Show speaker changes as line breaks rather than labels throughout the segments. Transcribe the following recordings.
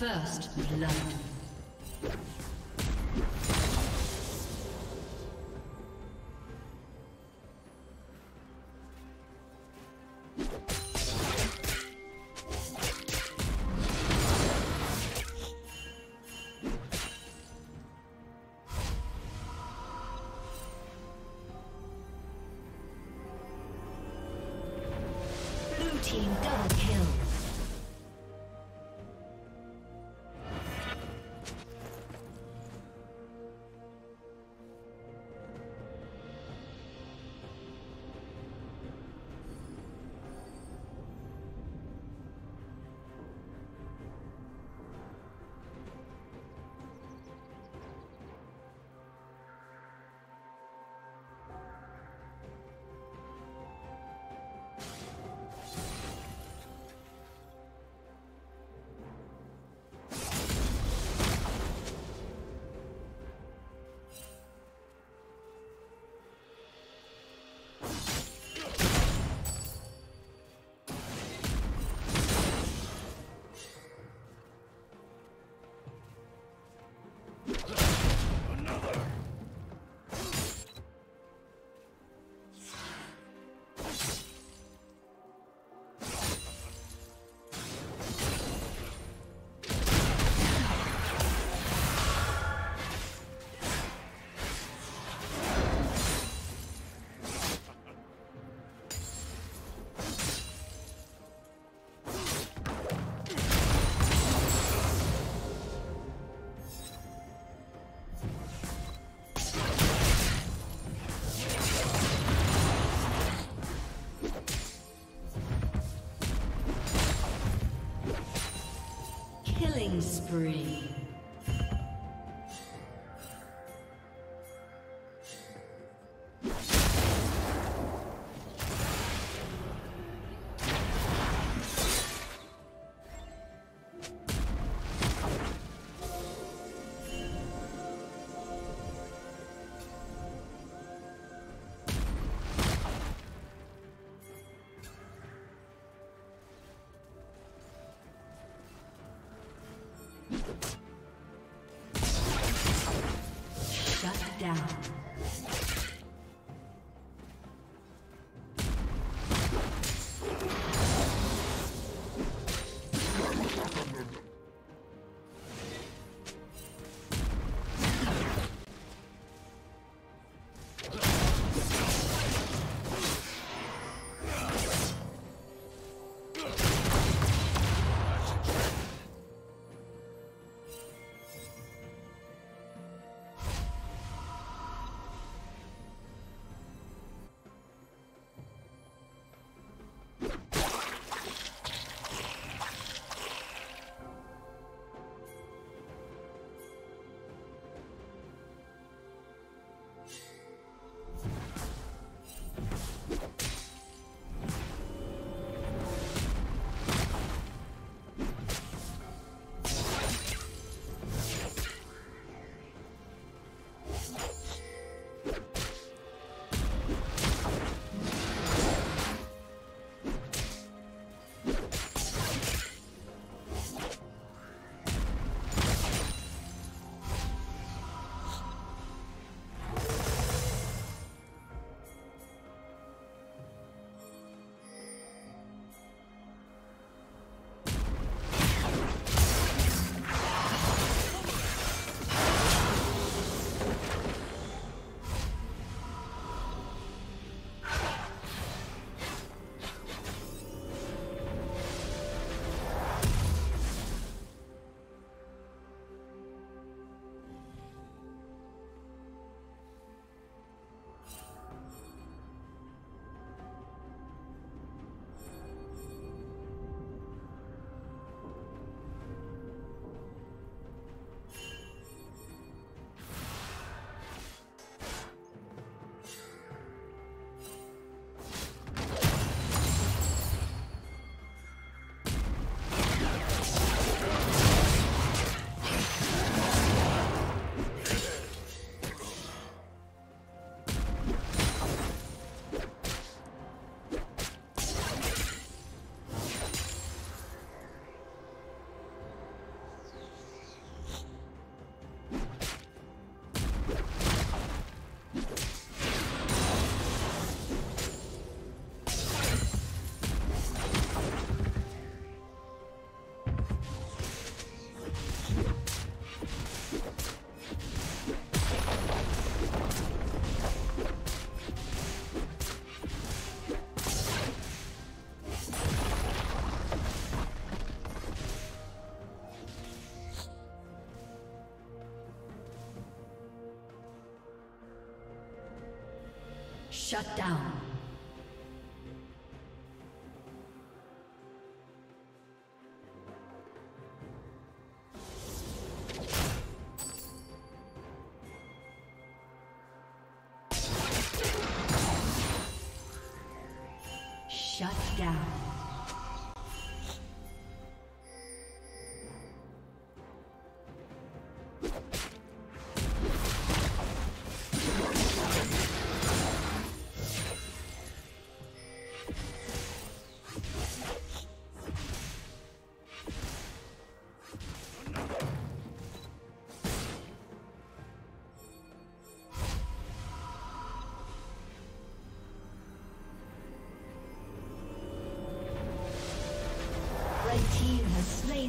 First blood. Spree. Down. Shut down.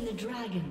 The dragon.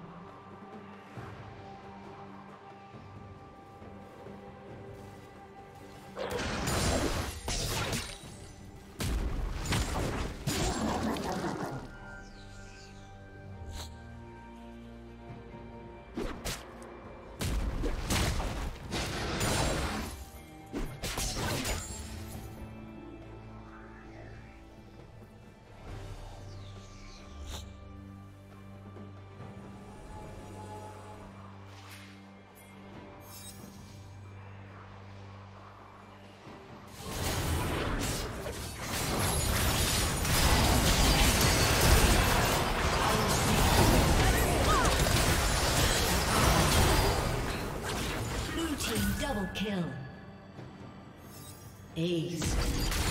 Kill. Ace.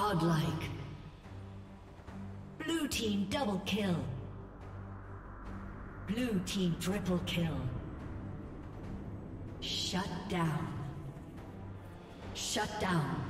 Godlike. Blue team double kill. Blue team triple kill. Shut down. Shut down.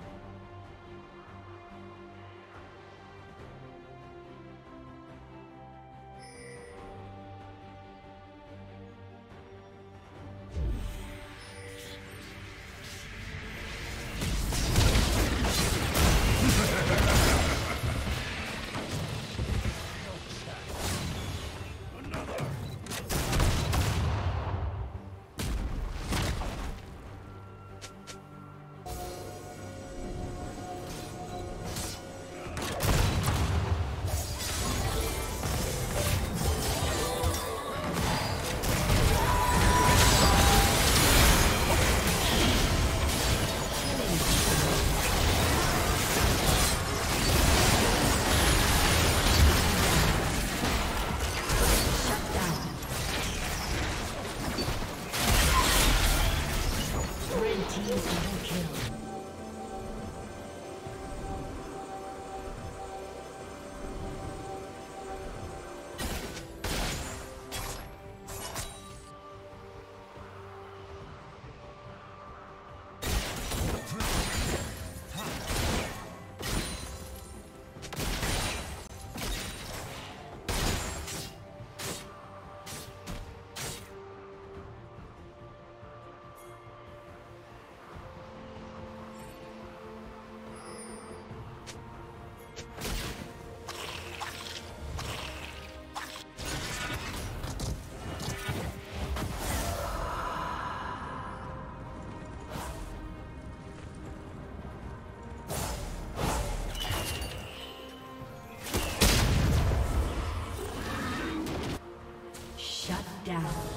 down.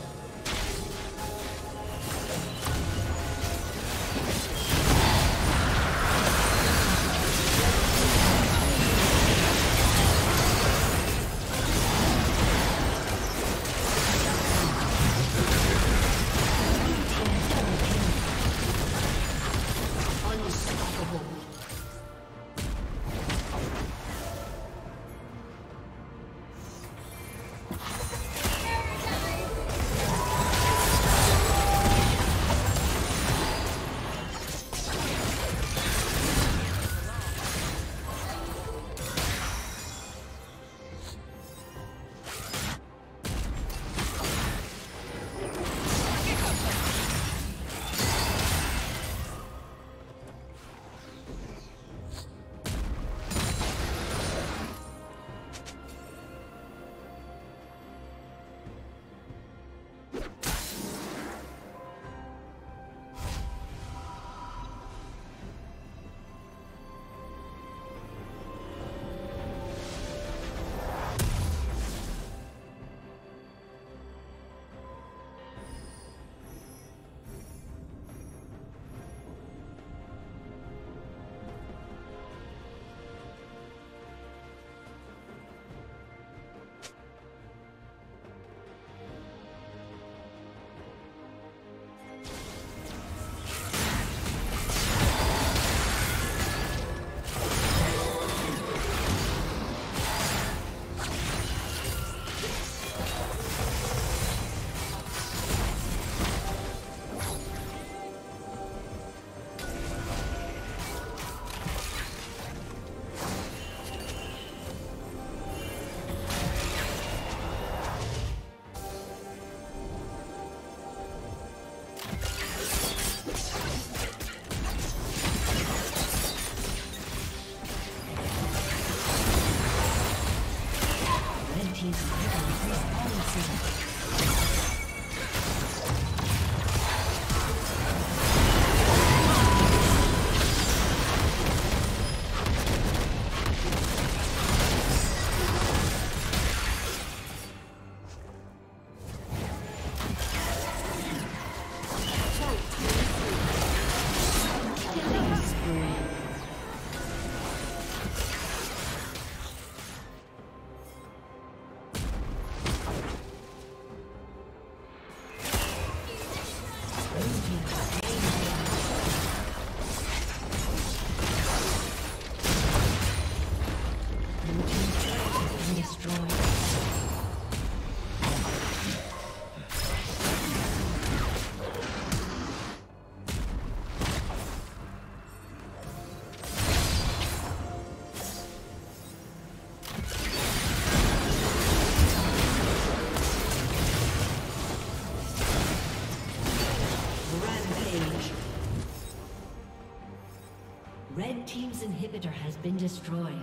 Been destroyed.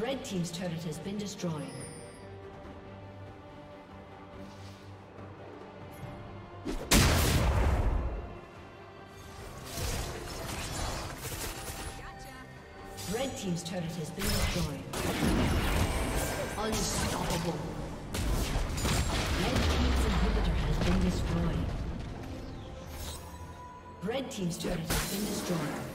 Red Team's turret has been destroyed. Red Team's turret has been destroyed. Unstoppable. Red Team's inhibitor has been destroyed. Red Team's turret has been destroyed.